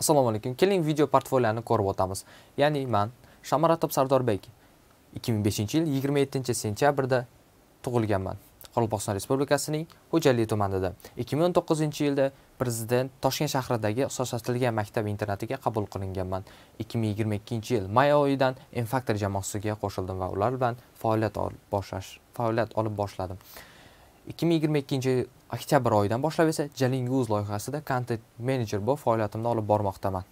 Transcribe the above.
assalomu alaykum. Keling video portfoliyani ko'rib o'tamiz. Ya'ni man shamaratov sardorbek 2005 yil 27 sentyabrda tug'ilganman. Qoraqalpog'iston respublikasining xo'jayli tumanida. 2019 yilda prezident toshkent shahridagi ixtisoslashtirilgan maktab internatiga qabul qilinganman. 2022 yil may oyidan m faktor jamoasiga qo'shildim va ular bilan faoliyat olib boshlash faoliyat olib boshladim. 2022 yil oktyabr oyidan boshlab esa jalinguz loyihasida kontent menejer bo'lib faoliyatimni olib bormoqdaman.